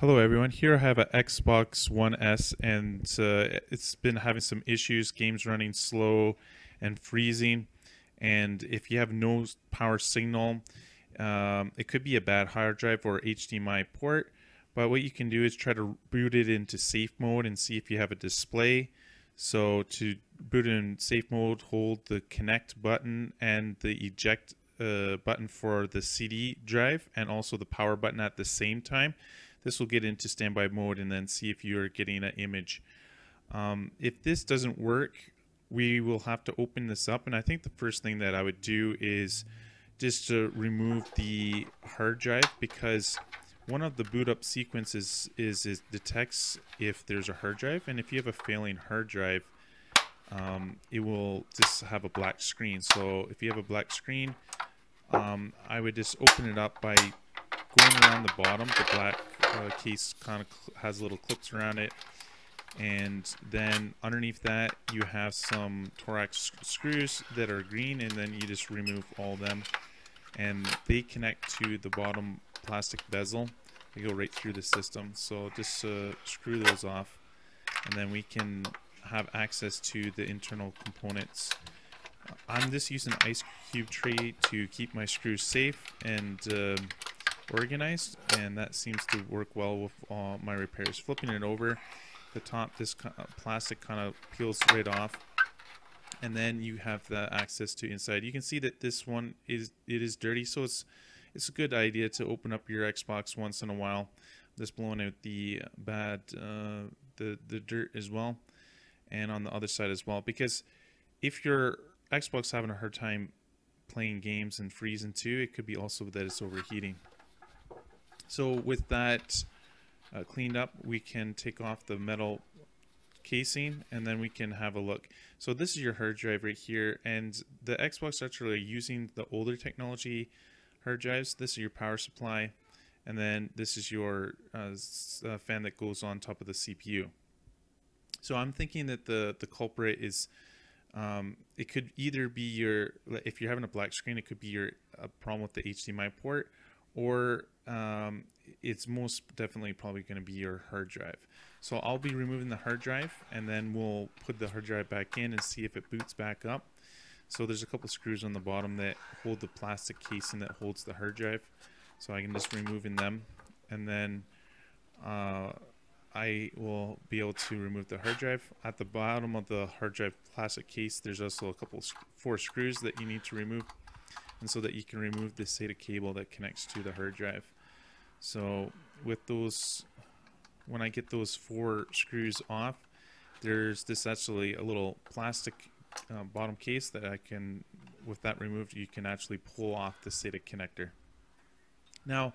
Hello everyone, here I have an Xbox One S and uh, it's been having some issues, games running slow and freezing. And if you have no power signal um, it could be a bad hard drive or HDMI port. But what you can do is try to boot it into safe mode and see if you have a display. So to boot in safe mode hold the connect button and the eject uh, button for the CD drive and also the power button at the same time this will get into standby mode and then see if you're getting an image. Um, if this doesn't work, we will have to open this up. And I think the first thing that I would do is just to remove the hard drive because one of the boot up sequences is, is detects if there's a hard drive. And if you have a failing hard drive, um, it will just have a black screen. So if you have a black screen, um, I would just open it up by going around the bottom, the black uh, case kind of has little clips around it. And then underneath that, you have some Torx screws that are green, and then you just remove all them. And they connect to the bottom plastic bezel. They go right through the system. So just uh, screw those off, and then we can have access to the internal components. I'm just using ice cube tray to keep my screws safe and uh, organized and that seems to work well with all my repairs. Flipping it over, the top, this plastic kind of peels right off and then you have the access to inside. You can see that this one is it is dirty, so it's it's a good idea to open up your Xbox once in a while. Just blowing out the bad uh, the the dirt as well, and on the other side as well. Because if your Xbox having a hard time playing games and freezing too, it could be also that it's overheating. So with that uh, cleaned up, we can take off the metal casing and then we can have a look. So this is your hard drive right here and the Xbox actually using the older technology hard drives. This is your power supply and then this is your uh, uh, fan that goes on top of the CPU. So I'm thinking that the, the culprit is um, it could either be your if you're having a black screen it could be your problem with the HDMI port or um, it's most definitely probably going to be your hard drive. So I'll be removing the hard drive and then we'll put the hard drive back in and see if it boots back up. So there's a couple screws on the bottom that hold the plastic casing that holds the hard drive. So I can just removing them and then uh, I will be able to remove the hard drive. At the bottom of the hard drive plastic case, there's also a couple four screws that you need to remove and so that you can remove the SATA cable that connects to the hard drive. So with those, when I get those four screws off, there's this actually a little plastic uh, bottom case that I can, with that removed, you can actually pull off the SATA connector. Now,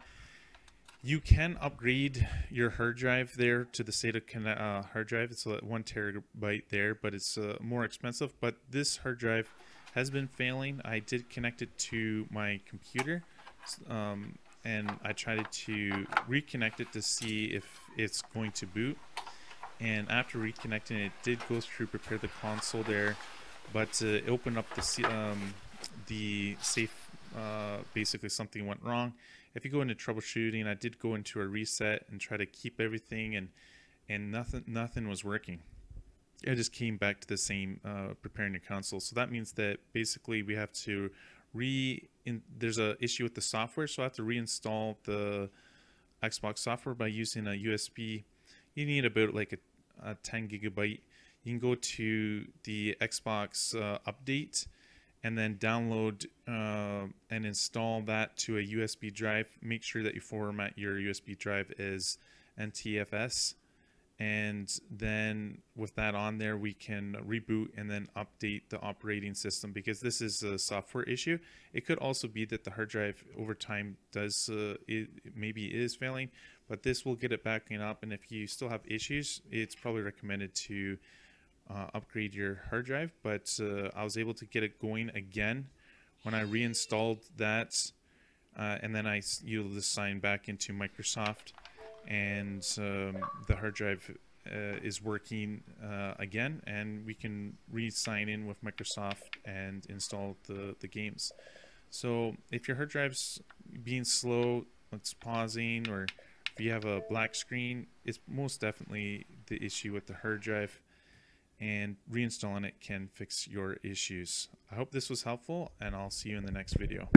you can upgrade your hard drive there to the SATA uh, hard drive. It's a one terabyte there, but it's uh, more expensive. But this hard drive has been failing. I did connect it to my computer um, and I tried to reconnect it to see if it's going to boot. And after reconnecting it, did go through prepare the console there, but uh, it opened up the um, the safe. Uh, basically, something went wrong. If you go into troubleshooting, I did go into a reset and try to keep everything, and and nothing nothing was working. I just came back to the same uh, preparing your console. So that means that basically we have to re. In, there's a issue with the software, so I have to reinstall the Xbox software by using a USB. You need about like a, a 10 gigabyte. You can go to the Xbox uh, update and then download uh, and install that to a USB drive. Make sure that you format your USB drive as NTFS and then with that on there we can reboot and then update the operating system because this is a software issue. It could also be that the hard drive over time does uh, it maybe is failing but this will get it backing up. And if you still have issues it's probably recommended to uh, upgrade your hard drive but uh, I was able to get it going again when I reinstalled that uh, and then I you'll just sign back into Microsoft and um, the hard drive uh, is working uh, again and we can re-sign in with Microsoft and install the, the games. So if your hard drive's being slow, it's pausing or If you have a black screen, it's most definitely the issue with the hard drive, and reinstalling it can fix your issues. I hope this was helpful, and I'll see you in the next video.